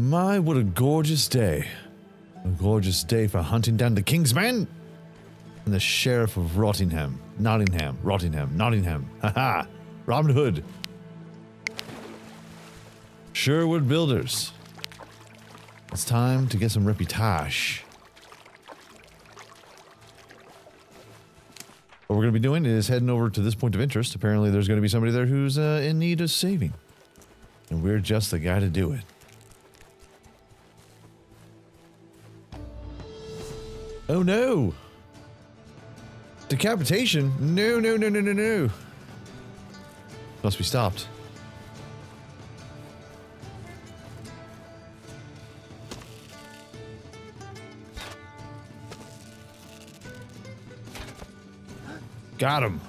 My, what a gorgeous day. A gorgeous day for hunting down the Kingsman and the Sheriff of Rottingham. Nottingham. Rottingham. Nottingham. Haha. Robin Hood. Sherwood Builders. It's time to get some reputage. What we're going to be doing is heading over to this point of interest. Apparently, there's going to be somebody there who's uh, in need of saving. And we're just the guy to do it. Oh no! Decapitation? No, no, no, no, no, no. Must be stopped. Got him.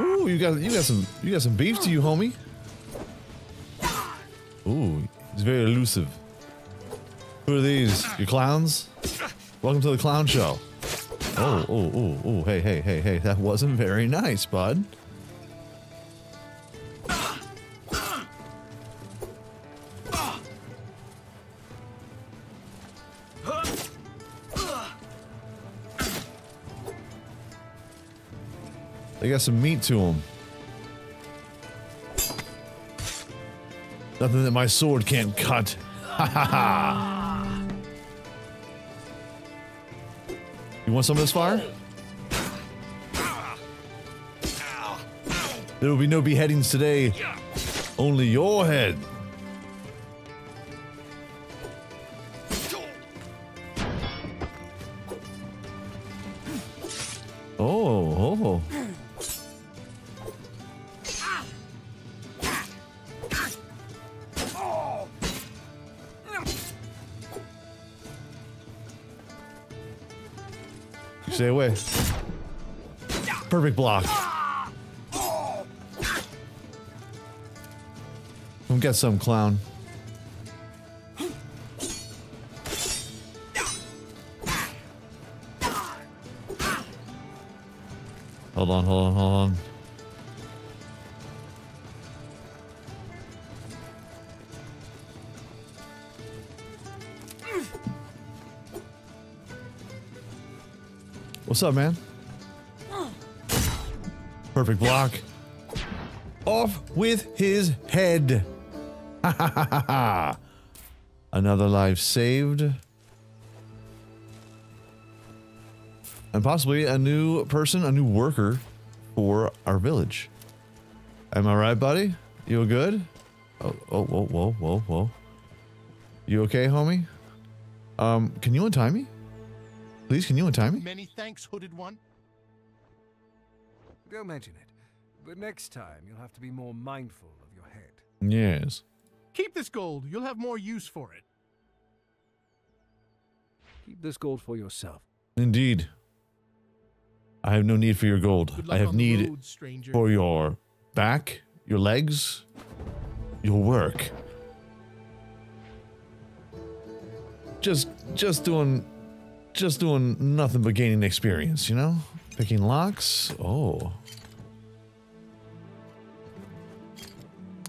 Ooh, you got you got some you got some beef to you, homie. Ooh, he's very elusive. Who are these? You clowns? Welcome to the clown show. Oh, oh, oh, oh, hey, hey, hey, hey, that wasn't very nice, bud. They got some meat to them. Nothing that my sword can't cut. Ha ha ha! You want some of this fire? There will be no beheadings today. Only your head. Oh, oh. Stay away. Perfect block. Come get some, clown. Hold on, hold on, hold on. What's up, man? Perfect block. Off with his head. Another life saved. And possibly a new person, a new worker for our village. Am I right, buddy? You good? Oh, oh, whoa, whoa, whoa, whoa. You okay, homie? Um, can you untie me? Please, can you untie me? Many thanks, Hooded One. Don't mention it. But next time, you'll have to be more mindful of your head. Yes. Keep this gold. You'll have more use for it. Keep this gold for yourself. Indeed. I have no need for your gold. I have need road, for your back, your legs, your work. Just just doing just doing nothing but gaining experience, you know? Picking locks. Oh.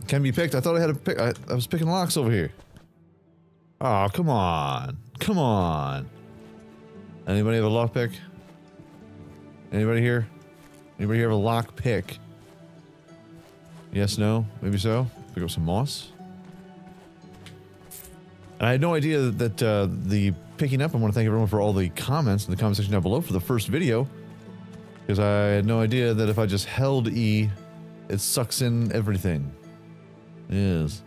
Can be picked. I thought I had a pick I, I was picking locks over here. Oh, come on. Come on. Anybody have a lock pick? Anybody here? Anybody here have a lock pick? Yes, no, maybe so. Pick up some moss. And I had no idea that uh, the picking up. I want to thank everyone for all the comments in the comment section down below for the first video, because I had no idea that if I just held E, it sucks in everything. Yes,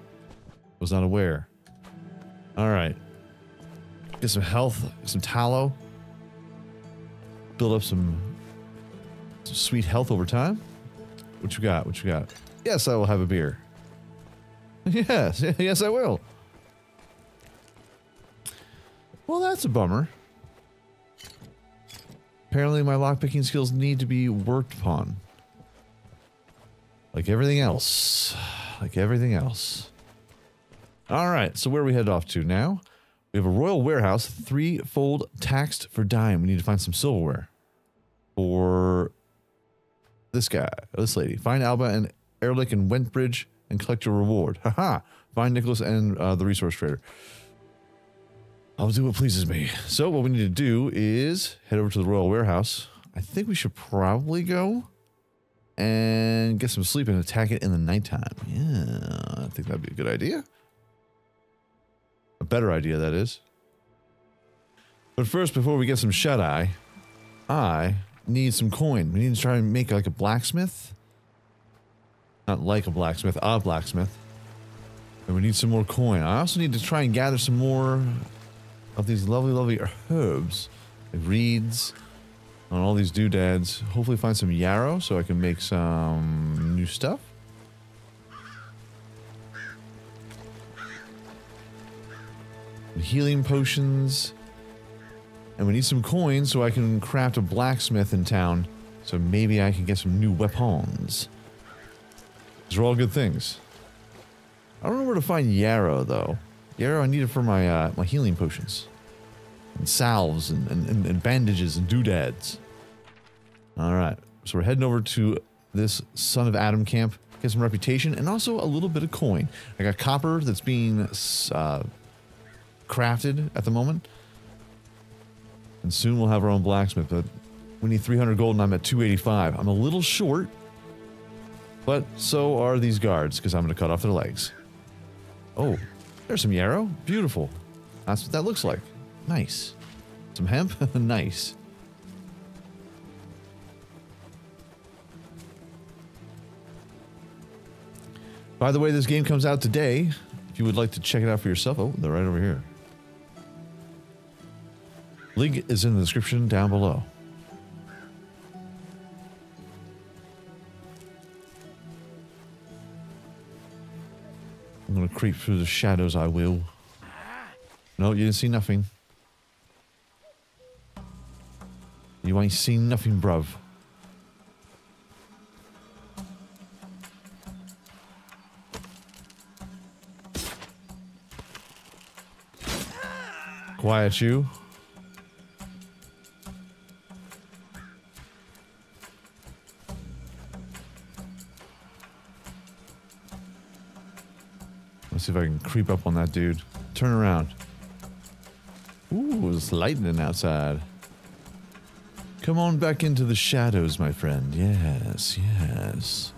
was not aware. All right, get some health, get some tallow, build up some, some sweet health over time. What you got? What you got? Yes, I will have a beer. Yes, yes, I will. Well, that's a bummer. Apparently, my lockpicking skills need to be worked upon. Like everything else. Like everything else. All right, so where are we headed off to now? We have a royal warehouse, three-fold taxed for dime. We need to find some silverware for this guy, this lady. Find Alba and Elric and Wentbridge and collect your reward. Haha. Find Nicholas and uh, the resource trader. I'll do what pleases me. So what we need to do is head over to the royal warehouse. I think we should probably go and get some sleep and attack it in the nighttime. Yeah, I think that'd be a good idea. A better idea, that is. But first, before we get some shut eye, I need some coin. We need to try and make like a blacksmith. Not like a blacksmith, a blacksmith. And we need some more coin. I also need to try and gather some more of these lovely, lovely herbs, like reeds, on all these doodads. Hopefully find some yarrow so I can make some new stuff. Healing potions. And we need some coins so I can craft a blacksmith in town. So maybe I can get some new weapons. These are all good things. I don't know where to find yarrow though. Yarrow I need it for my uh, my healing potions. And salves and, and, and bandages and doodads. Alright. So we're heading over to this Son of Adam camp. Get some reputation and also a little bit of coin. I got copper that's being uh, crafted at the moment. And soon we'll have our own blacksmith, but we need 300 gold and I'm at 285. I'm a little short, but so are these guards because I'm going to cut off their legs. Oh, there's some yarrow. Beautiful. That's what that looks like. Nice. Some hemp. nice. By the way, this game comes out today. If you would like to check it out for yourself. Oh, they're right over here. Link is in the description down below. I'm gonna creep through the shadows, I will. No, you didn't see nothing. You ain't seen nothing, bruv. Quiet you. Let's see if I can creep up on that dude. Turn around. Ooh, it's lightning outside. Come on back into the shadows, my friend. Yes, yes.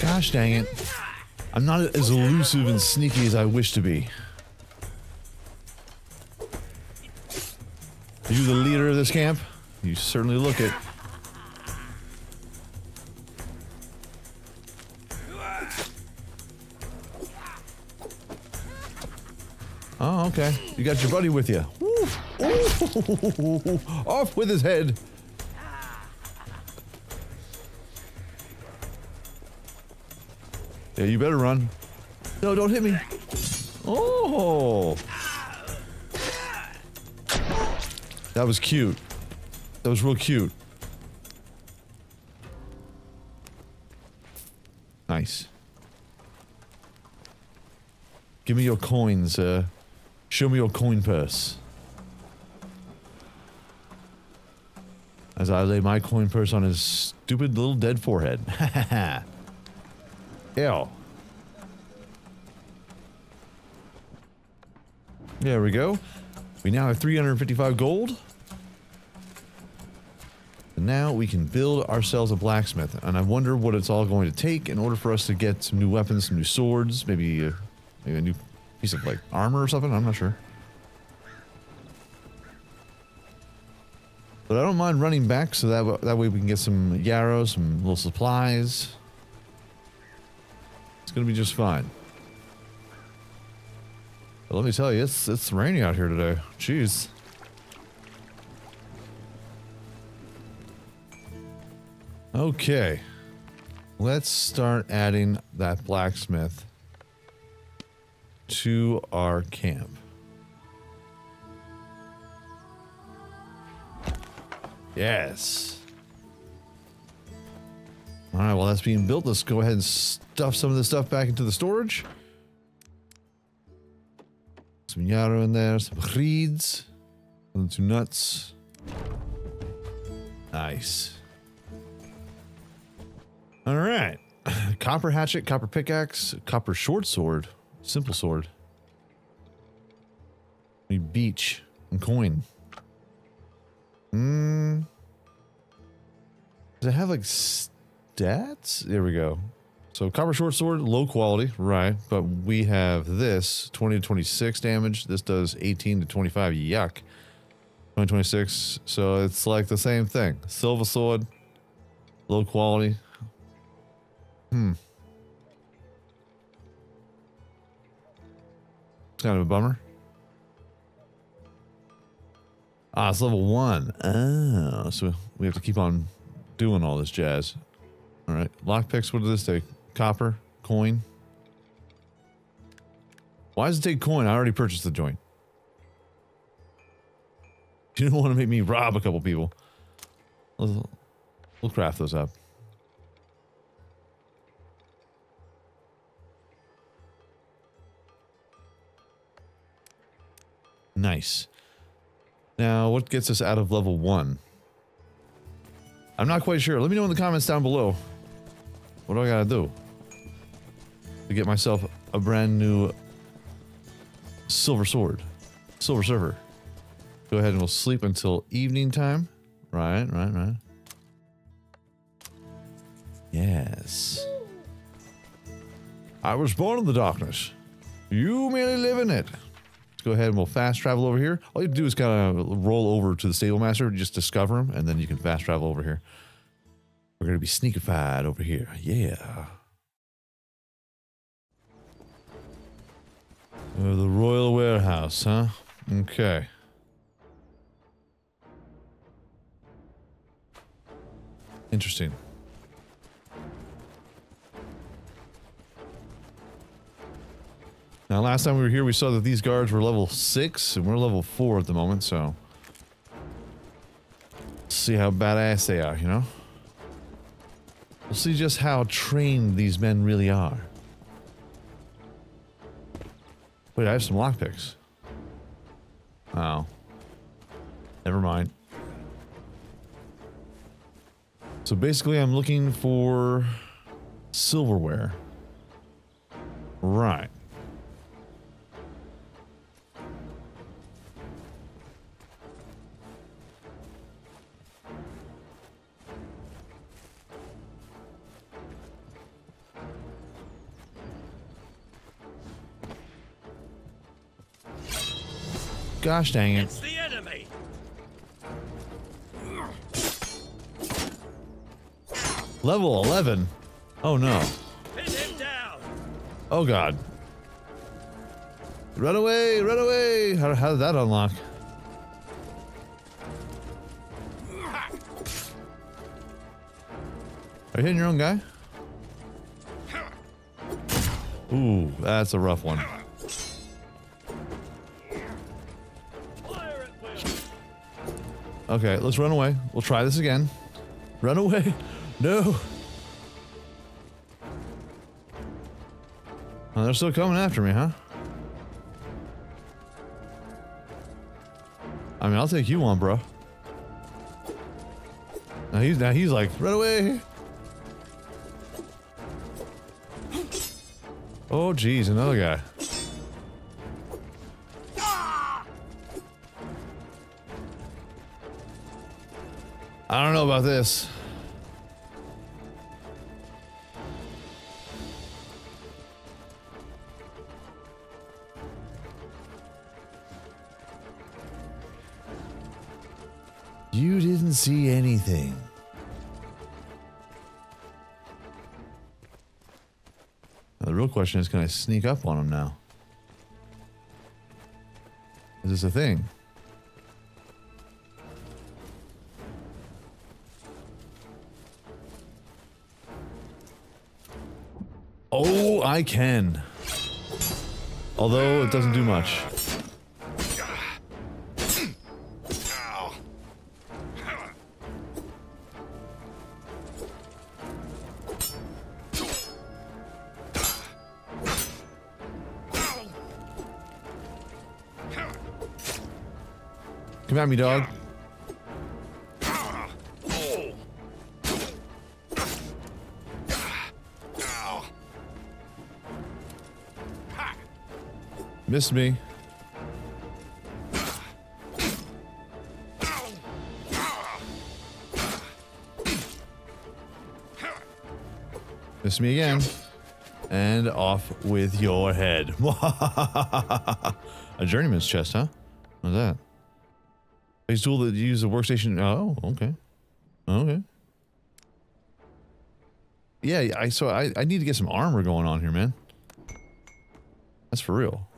Gosh dang it. I'm not as elusive and sneaky as I wish to be. Are you the leader of this camp? You certainly look it. Oh, okay. You got your buddy with you. Ooh. Ooh. Off with his head. Yeah, you better run. No, don't hit me. Oh. That was cute. That was real cute. Nice. Give me your coins, uh, show me your coin purse. As I lay my coin purse on his stupid little dead forehead. Ew. There we go. We now have 355 gold. And now we can build ourselves a blacksmith. And I wonder what it's all going to take in order for us to get some new weapons, some new swords, maybe, uh, maybe a new piece of like armor or something. I'm not sure. But I don't mind running back so that, that way we can get some yarrow, some little supplies. It's going to be just fine. But let me tell you, it's it's rainy out here today. Jeez. Okay. Let's start adding that blacksmith to our camp. Yes. All right, while that's being built, let's go ahead and stuff some of this stuff back into the storage. Some yarrow in there, some reeds, and two nuts. Nice. All right. Copper hatchet, copper pickaxe, copper short sword, simple sword. We beach and coin. Hmm. Does it have like stats? There we go. So copper short sword, low quality, right? But we have this 20 to 26 damage. This does 18 to 25. Yuck. 2026. So it's like the same thing. Silver sword, low quality. Hmm. It's kind of a bummer. Ah, it's level one. Oh, so we have to keep on doing all this jazz. All right, lockpicks. What does this take? Copper, coin. Why does it take coin? I already purchased the joint. You don't want to make me rob a couple people. We'll, we'll craft those up. Nice. Now, what gets us out of level one? I'm not quite sure. Let me know in the comments down below. What do I gotta do? To get myself a brand new silver sword. Silver server. Go ahead and we'll sleep until evening time. Right, right, right. Yes. I was born in the darkness. You merely live in it. Let's go ahead and we'll fast travel over here. All you have to do is kind of roll over to the stable master, just discover him, and then you can fast travel over here. We're going to be sneakified over here. Yeah. Uh, the Royal Warehouse, huh? Okay. Interesting. Now, last time we were here, we saw that these guards were level 6, and we're level 4 at the moment, so... Let's see how badass they are, you know? We'll see just how trained these men really are. Wait, I have some lockpicks. Oh. Never mind. So basically, I'm looking for silverware. Right. Gosh dang it. It's the enemy. Level 11? Oh no. Pin him down. Oh god. Run away, run away! How, how did that unlock? Are you hitting your own guy? Ooh, that's a rough one. Okay, let's run away. We'll try this again. Run away. No. Oh, they're still coming after me, huh? I mean, I'll take you on, bro. Now he's now he's like, run away. Oh, geez, another guy. I don't know about this. You didn't see anything. Now, the real question is can I sneak up on him now? Is this a thing? I can. Although it doesn't do much. Come at me, dog. Missed me. Missed me again. And off with your head. A journeyman's chest, huh? What's that? A tool that you use the workstation. Oh, okay. Okay. Yeah, I so I, I need to get some armor going on here, man. That's for real.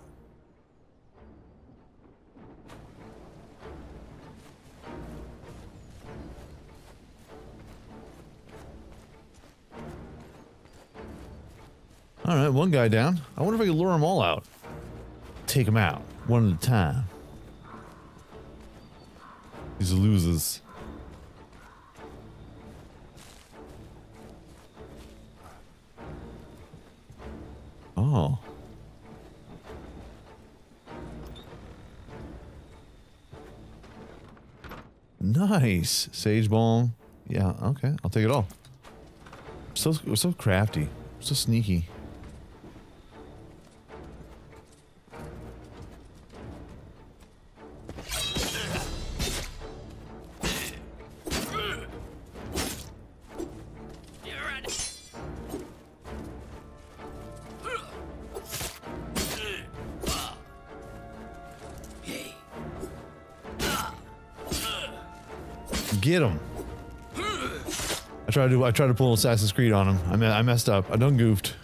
All right, one guy down. I wonder if I can lure them all out. Take them out, one at a time. These losers. Oh. Nice. Sage bomb. Yeah, okay. I'll take it all. So so crafty. So sneaky. Get him. I tried to I tried to pull Assassin's Creed on him. I me I messed up. I done goofed.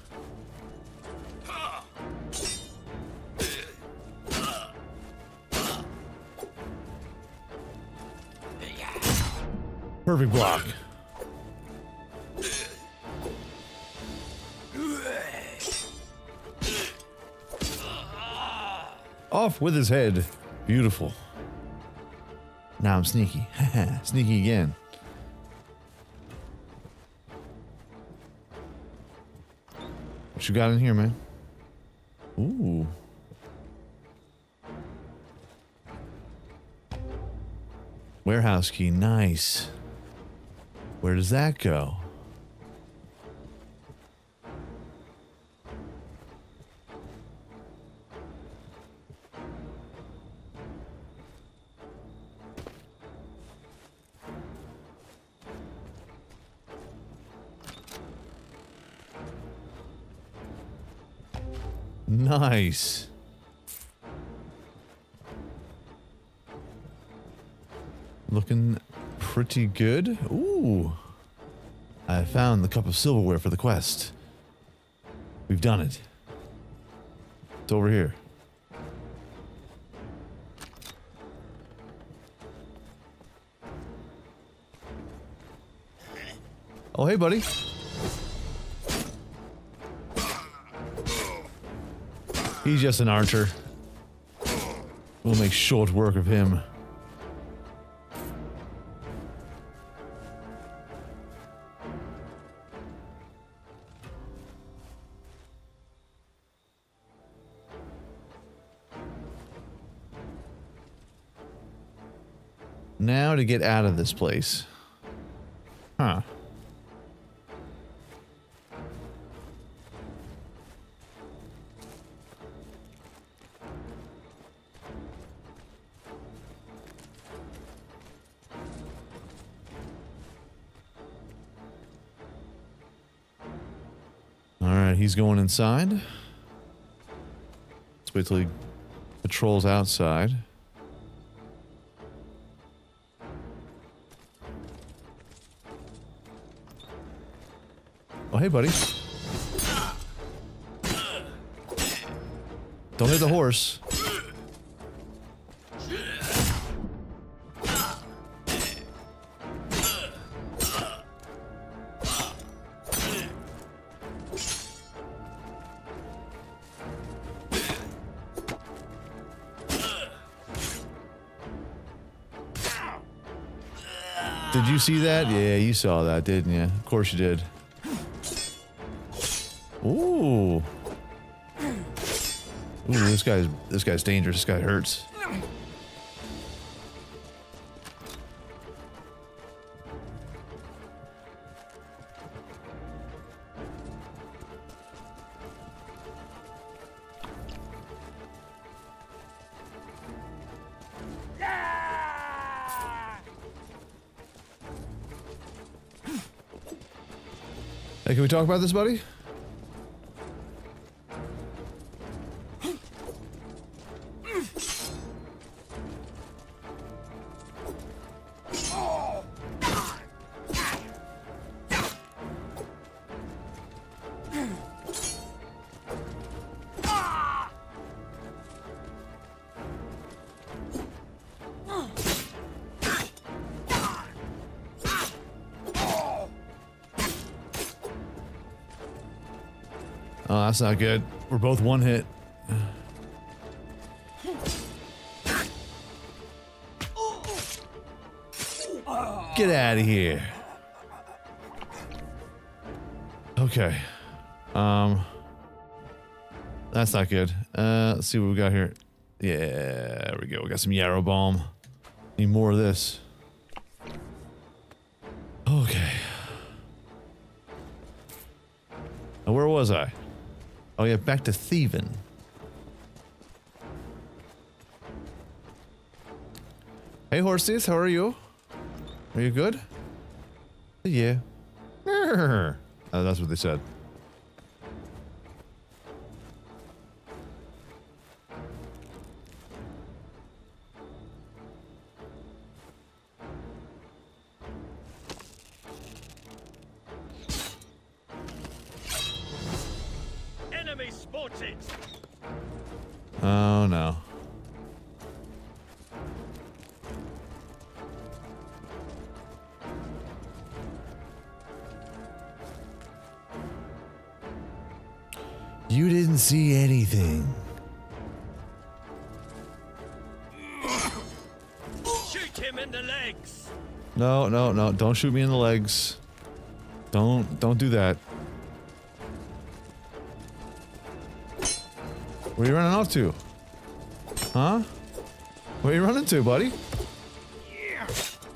Perfect block. Off with his head. Beautiful. Now I'm sneaky. sneaky again. What you got in here, man? Ooh. Warehouse key, nice. Where does that go? Nice. Looking pretty good. Ooh. I found the cup of silverware for the quest. We've done it. It's over here. Oh, hey, buddy. He's just an archer. We'll make short work of him. Now to get out of this place. He's going inside. Let's wait till he patrols outside. Oh, hey, buddy. Don't hit the horse. Did you see that? Yeah, you saw that, didn't you? Of course you did. Ooh. Ooh, this guy's this guy's dangerous. This guy hurts. Can we talk about this, buddy? Oh, that's not good. We're both one hit. Get out of here. Okay. Um That's not good. Uh let's see what we got here. Yeah, there we go. We got some yarrow balm. Need more of this. Okay. Now, where was I? Oh yeah, back to thieving. Hey horses, how are you? Are you good? Yeah. Oh, that's what they said. Don't shoot me in the legs. Don't don't do that. Where are you running off to? Huh? Where are you running to, buddy?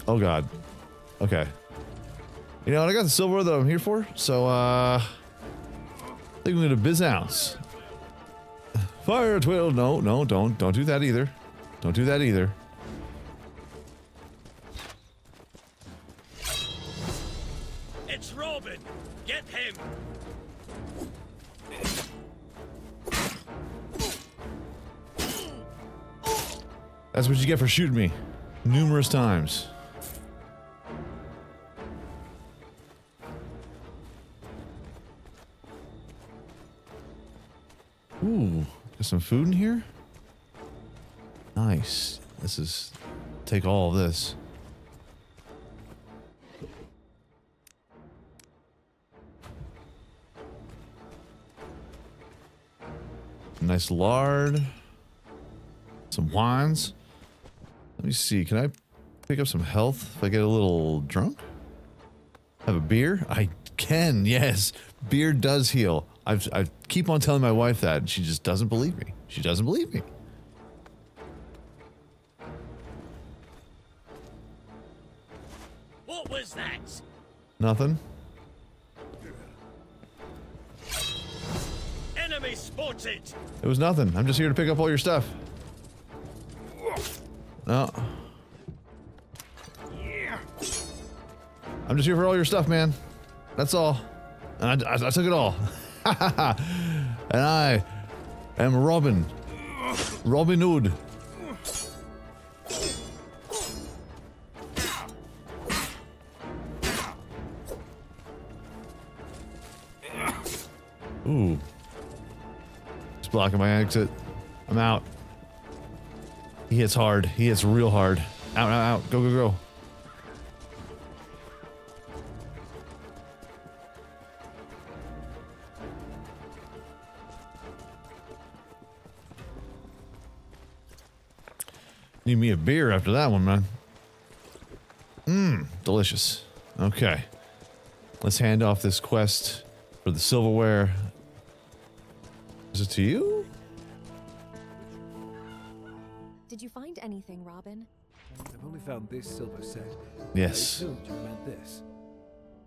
Oh god. Okay. You know what? I got the silver that I'm here for, so uh I think I'm gonna biz ounce. Fire twill. No, no, don't don't do that either. Don't do that either. Get for shooting me. Numerous times. Ooh, got some food in here? Nice. This is... Take all of this. Nice lard. Some wines. Let me see. Can I pick up some health if I get a little drunk? Have a beer? I can, yes. Beer does heal. I've, I keep on telling my wife that, and she just doesn't believe me. She doesn't believe me. What was that? Nothing? Enemy spotted. It was nothing. I'm just here to pick up all your stuff. No. Yeah. I'm just here for all your stuff, man. That's all. And I, I, I took it all. and I am Robin. Robin Hood. Ooh. It's blocking my exit. I'm out. He hits hard. He hits real hard. Out, out, out. Go, go, go. Need me a beer after that one, man. Mmm, delicious. Okay. Let's hand off this quest for the silverware. Is it to you? You this silver set. Yes. You meant this.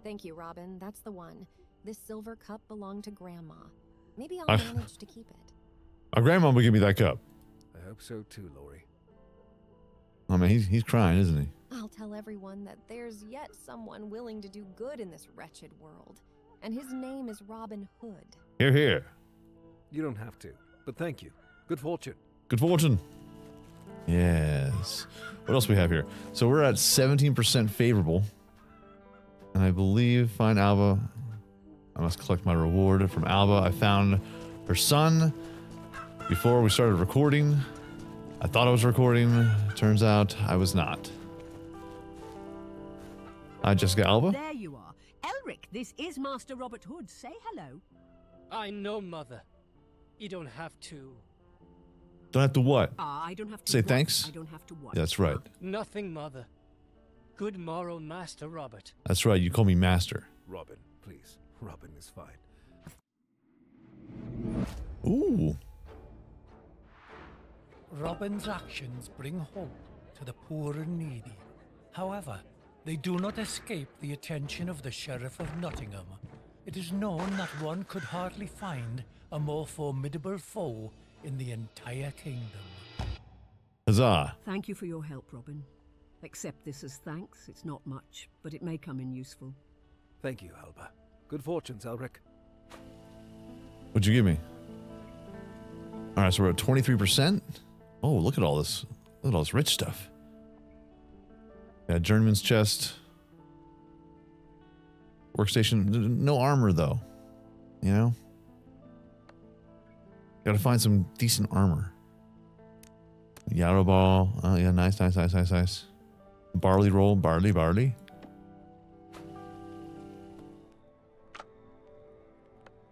Thank you, Robin. That's the one. This silver cup belonged to Grandma. Maybe I'll I- manage to keep it. My grandma would give me that cup. I hope so too, Lori. I mean, he's, he's crying, isn't he? I'll tell everyone that there's yet someone willing to do good in this wretched world. And his name is Robin Hood. Here, here. You don't have to, but thank you. Good fortune. Good fortune. Yes. What else we have here? So we're at 17% favorable. And I believe find Alba. I must collect my reward from Alba. I found her son before we started recording. I thought I was recording. Turns out I was not. Hi, Jessica Alba. There you are. Elric, this is Master Robert Hood. Say hello. I know, Mother. You don't have to. Don't have to what? Ah, I don't have to Say what? thanks? I don't have to what? That's right. Nothing, Mother. Good morrow, Master Robert. That's right. You call me master. Robin, please. Robin is fine. Ooh. Robin's actions bring hope to the poor and needy. However, they do not escape the attention of the Sheriff of Nottingham. It is known that one could hardly find a more formidable foe in the entire kingdom. Huzzah. Thank you for your help, Robin. Accept this as thanks. It's not much, but it may come in useful. Thank you, Alba. Good fortunes, Elric. What'd you give me? All right, so we're at 23%. Oh, look at all this. Look at all this rich stuff. Yeah, journeyman's chest. Workstation. No armor, though. You know? Gotta find some decent armor. Yarrow ball. Oh, yeah, nice, nice, nice, nice, nice. Barley roll. Barley, barley.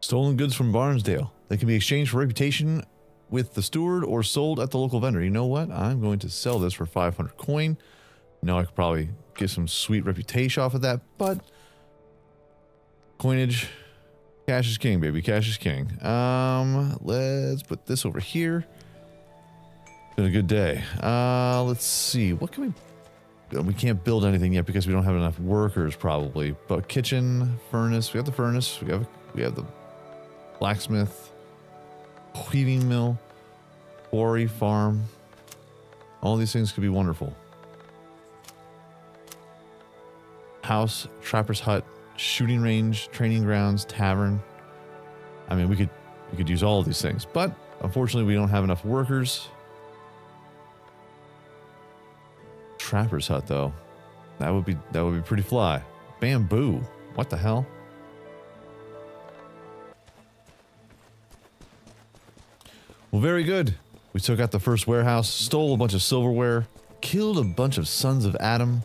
Stolen goods from Barnesdale. They can be exchanged for reputation with the steward or sold at the local vendor. You know what? I'm going to sell this for 500 coin. Now I could probably get some sweet reputation off of that, but coinage, cash is king, baby. Cash is king. Um, let's put this over here. Been a good day. Uh, let's see. What can we? We can't build anything yet because we don't have enough workers, probably. But kitchen, furnace. We have the furnace. We have we have the blacksmith, weaving mill, quarry, farm. All these things could be wonderful. House, trapper's hut, shooting range, training grounds, tavern. I mean, we could we could use all of these things, but unfortunately, we don't have enough workers. Trapper's hut, though, that would be that would be pretty fly. Bamboo, what the hell? Well, very good. We took out the first warehouse, stole a bunch of silverware, killed a bunch of sons of Adam,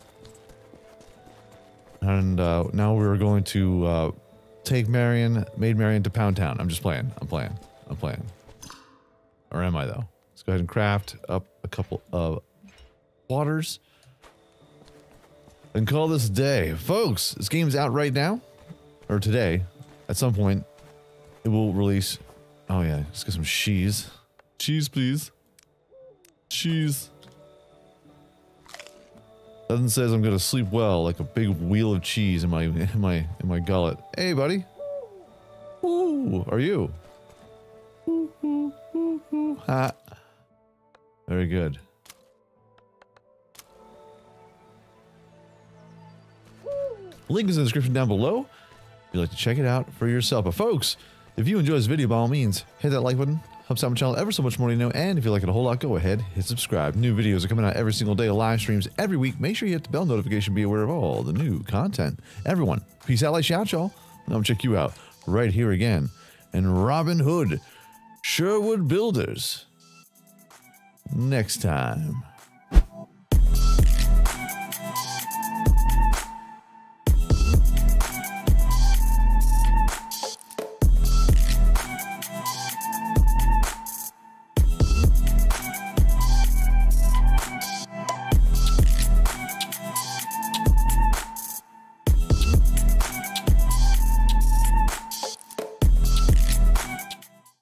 and uh, now we're going to uh, take Marion, Maid Marian to Pound Town. I'm just playing. I'm playing. I'm playing. Or am I though? Let's go ahead and craft up a couple of waters and call this day, folks. This game's out right now, or today. At some point, it will release. Oh yeah, let's get some cheese. Cheese, please. Cheese. Nothing says I'm gonna sleep well like a big wheel of cheese in my in my in my gullet. Hey, buddy. Ooh, are you? Ha. Very good. Link is in the description down below. If you'd like to check it out for yourself. But folks, if you enjoy this video, by all means, hit that like button. Helps out my channel ever so much more to know. And if you like it a whole lot, go ahead, hit subscribe. New videos are coming out every single day, live streams every week. Make sure you hit the bell notification, be aware of all the new content. Everyone, peace out, like shout, y'all. And I'll check you out right here again. And Robin Hood, Sherwood Builders. Next time.